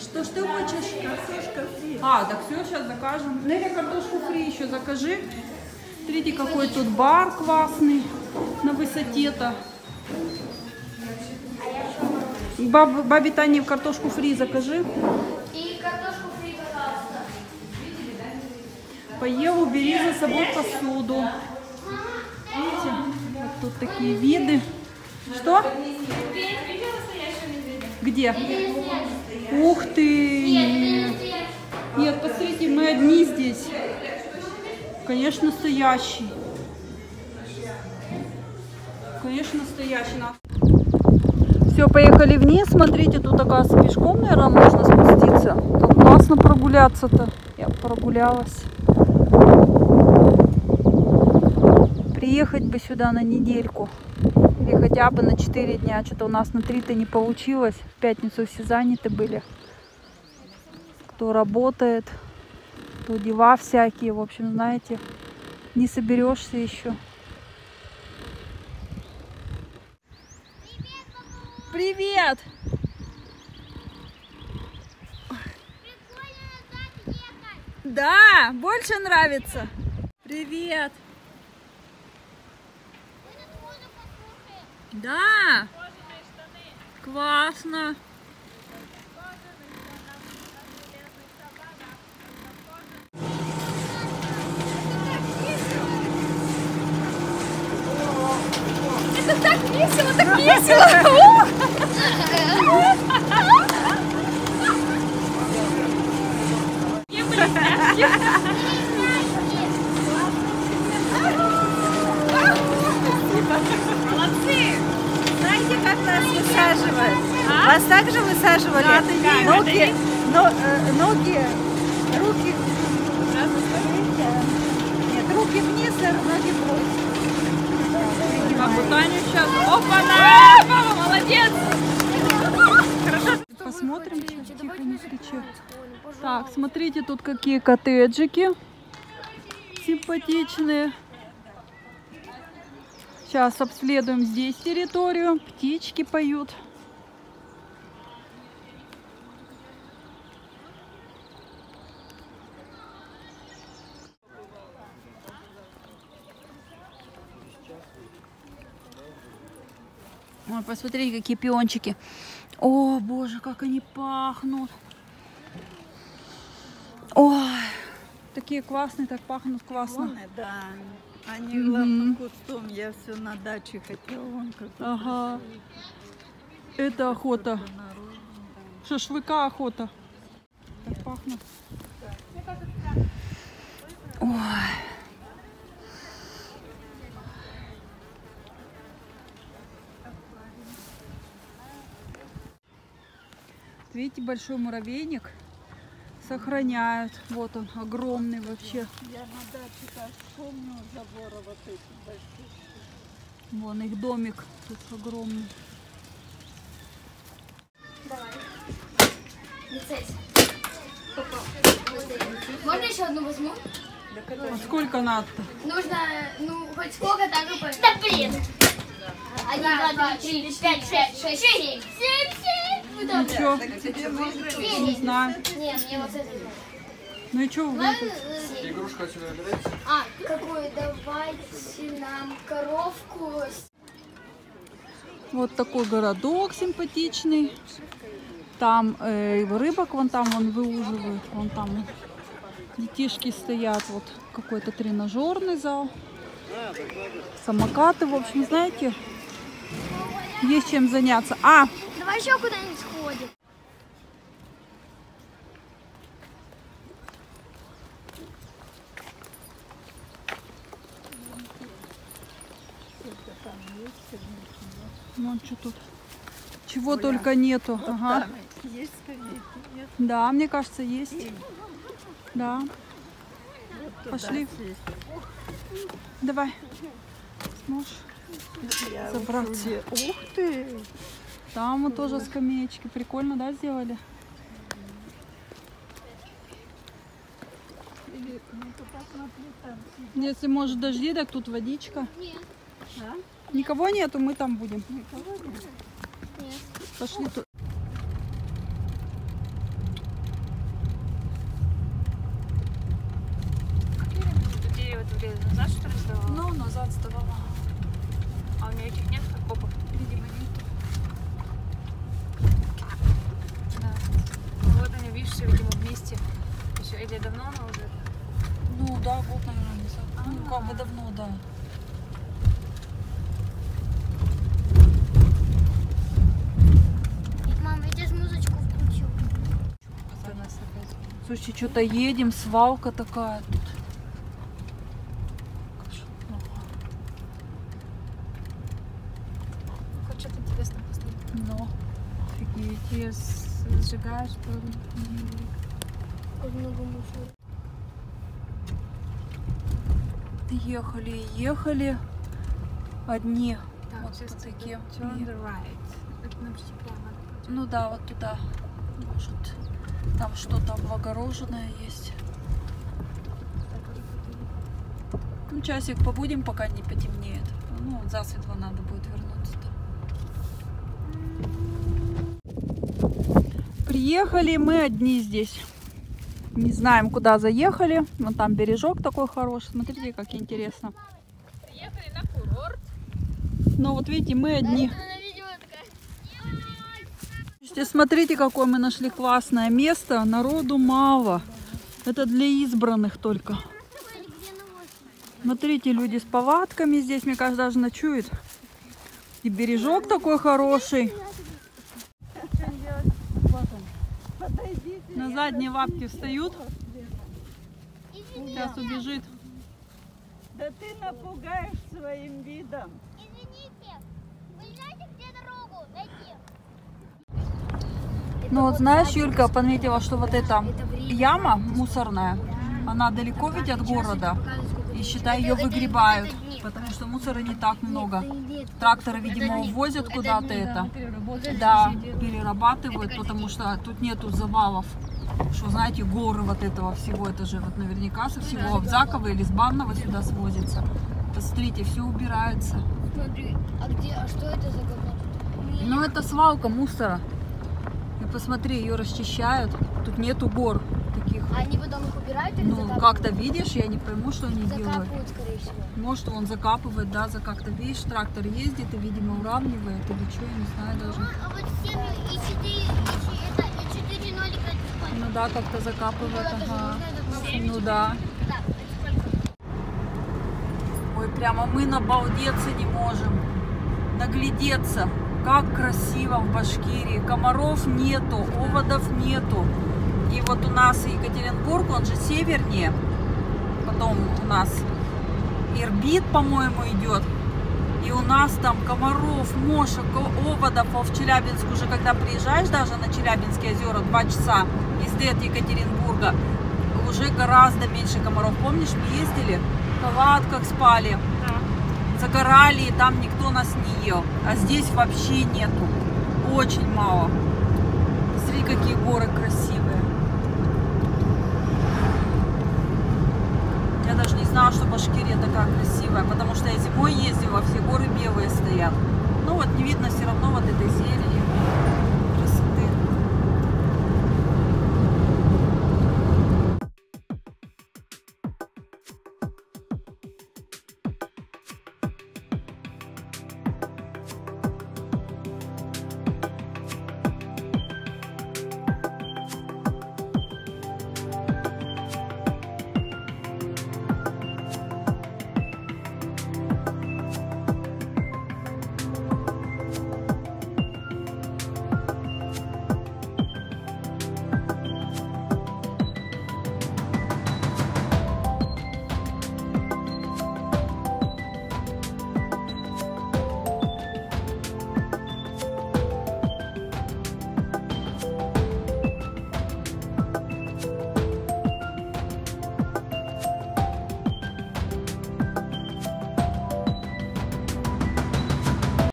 Что ж ты хочешь? Картошка фри. А, так все, сейчас закажем. Неля, картошку фри еще закажи. Смотрите, какой тут бар классный на высоте-то. Баб, бабе Тане картошку фри закажи. И картошку фри, пожалуйста. Поел, убери за собой посуду. Видите, вот тут такие виды. Что? Где? Ух ты! Нет, посмотрите, мы одни здесь. Конечно, настоящий. Конечно, настоящий. Все, поехали вниз. Смотрите, тут, оказывается, пешком, наверное, можно спуститься. Как классно прогуляться-то. Я прогулялась. Приехать бы сюда на недельку. Или хотя бы на 4 дня. Что-то у нас на 3-то не получилось. В пятницу все заняты были. Кто работает, то дела всякие. В общем, знаете, не соберешься еще. Привет! Да, больше нравится. Привет. Да. Классно. Это так весело, так весело! Знаете, высаживают? Вас также высаживали? ноги, но- э, ноги, руки. Нет, руки вниз, а ноги вверх. Бабу Таню сейчас. Опа-на! Мама, молодец! Посмотрим, сейчас тихо не кричи. Так, смотрите, тут какие коттеджики симпатичные. Сейчас обследуем здесь территорию. Птички поют. Ой, посмотрите, какие пиончики. О, боже, как они пахнут. Ой, такие классные, так пахнут классно. Вон, да. Они Мгм. главным кустом. Я все на даче хотела. Вон Ага. Это охота. Шашлыка охота. Так пахнут. Ой. Видите, большой муравейник сохраняют. Вот он, огромный вообще. Я на даче так помню забора вот эти большие. Вон их домик тут огромный. Лицейс. Можно еще одну возьму? А сколько надо-то? Нужно, ну, хоть сколько, так и Да блин! Один, два, три, четыре, пять, шесть, шесть, семь. Семь, семь! Ну, можно не знаю. Не, мне вот это надо. Ну и что э, Игрушку отсюда нравится? А, какую? Давайте нам коровку. Вот такой городок симпатичный. Там э, рыбок вон там вон выуживают. Вон там детишки стоят. Вот какой-то тренажерный зал. Самокаты, в общем, знаете, есть чем заняться. А, Давай еще куда-нибудь сходим. ну что тут? Чего только нету. Ага. Там есть скамейки? Нет? Да, мне кажется, есть. Да. Туда Пошли. сесть. Давай. Сможешь? Я Забраться. Ух ты! Там вот тоже скамеечки. Прикольно, да, сделали? Если может дожди, так тут водичка. Нет. А? Никого нету, мы там будем. Никого? Нет. Пошли тут. назад сдавала. А у нее этих нет окопов? Видимо, нету. Да. Ну вот они, видишь, все, видимо, вместе. Еще, или давно она уже? Ну да, год, наверное, Ну, как бы давно, да. Мам, я тебе музычку включу. Слушайте, что-то едем, свалка такая тут. Ну. Но. Офигеть, ее с- сжигаешь, много мусора. Ехали, ехали. Одни. Так, Вот сейчас такие. Turn the right. Это нам чуть прямо. Ну да, вот туда. Может, там что-то облагороженное есть. Ну, часик побудем, пока не потемнеет. Ну, засветло надо будет вернуться-то. Приехали мы одни здесь. Не знаем, куда заехали. Вон там бережок такой хороший. Смотрите, как интересно. Приехали на курорт. Но вот видите, мы одни. Смотрите, какое мы нашли классное место. Народу мало. Это для избранных только. Смотрите, люди с палатками здесь, мне кажется, даже ночуют. И бережок такой хороший. На задние лапки встают. Сейчас убежит. Да ты напугаешь своим видом. Извините, вы знаете, где дорогу найти? Ну вот знаешь, Юлька подметила, что вот эта яма мусорная, она далеко ведь от города. И считай, ее выгребают, потому что мусора не так много. Тракторы, видимо, увозят куда-то это. Да, перерабатывают, потому что тут нету завалов. Что, знаете, горы вот этого всего, это же вот наверняка со всего Абзакова или с Банного сюда свозится. Посмотрите, все убирается. Смотри, а где, а что это за говно? Ну, это свалка мусора. И посмотри, ее расчищают. Тут нету гор. А они потом их убирают или Ну, закапывают? как-то видишь, я не пойму, что они делают. Закапывают, скорее всего. Может, он закапывает, да, за как-то, видишь, трактор ездит и, видимо, уравнивает или что, я не знаю даже. А вот 7 и 4, и, чи- это, и 4 нолика? Ну да, как-то закапывает, Ну, ага. Ну да. Ой, прямо мы набалдеться не можем. Наглядеться. Как красиво в Башкирии. Комаров нету, оводов нету. И вот у нас Екатеринбург, он же севернее. Потом у нас Ирбит, по-моему, идет. И у нас там комаров, мошек, оводов. А в Челябинск уже, когда приезжаешь даже на Челябинские озера, два часа езды от Екатеринбурга, уже гораздо меньше комаров. Помнишь, мы ездили, в палатках спали, загорали, и там никто нас не ел. А здесь вообще нету. Очень мало. Смотри, какие горы красивые. Знала, что Башкирия такая красивая, потому что я зимой ездила, все горы белые стоят. Ну вот не видно все равно вот этой зелени.